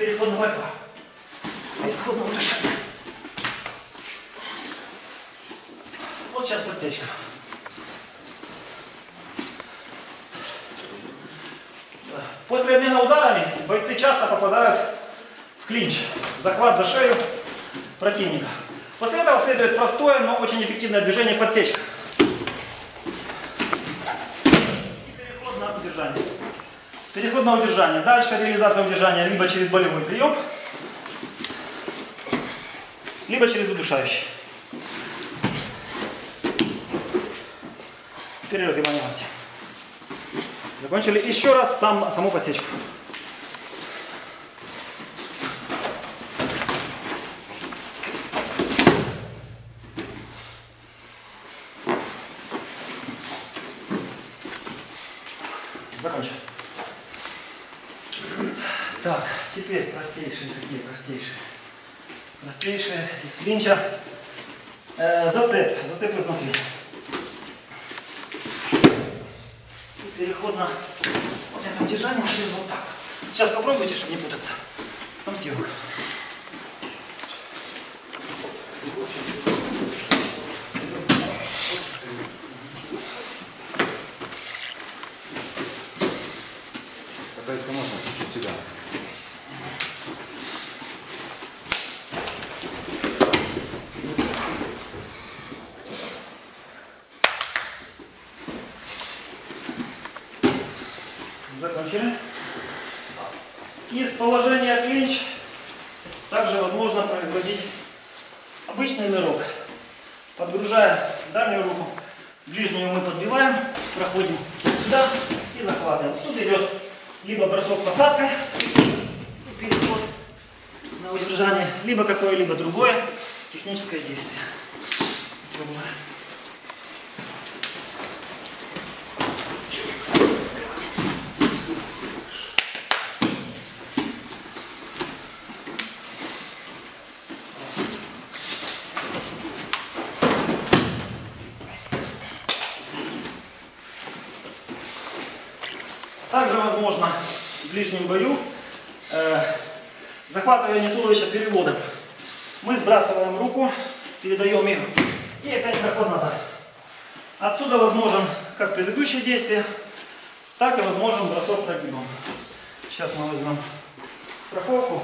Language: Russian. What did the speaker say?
переход на борьба. Переход на удушение. Вот сейчас подсечка. После обмена ударами бойцы часто попадают в клинч. Захват за шею противника. После этого следует простое, но очень эффективное движение подсечка. И переход на удержание. Переход на удержание. Дальше реализация удержания либо через болевой прием, либо через удушающий. Теперь разгибание. Закончили. Еще раз сам, саму подсечку. Закончил. Так, теперь простейшие, какие простейшие? Простейшие из клинча. Э, зацеп, зацеп изнутри. И переход на вот это удержание через вот так. Сейчас попробуйте, чтобы не путаться. Там съемка. Тогда если можно, чуть-чуть сюда. Закончили. Из положения клинч также возможно производить обычный нырок. Подгружая дальнюю руку, ближнюю мы подбиваем, проходим сюда и захватываем. Тут идет либо бросок посадкой, и переход на удержание, либо какое-либо другое техническое действие. Пробуем. Также возможно в ближнем бою э, захватывание туловища переводом. Мы сбрасываем руку, передаем ее и опять проход назад. Отсюда возможен как предыдущее действие, так и возможен бросок прогибом. Сейчас мы возьмем страховку.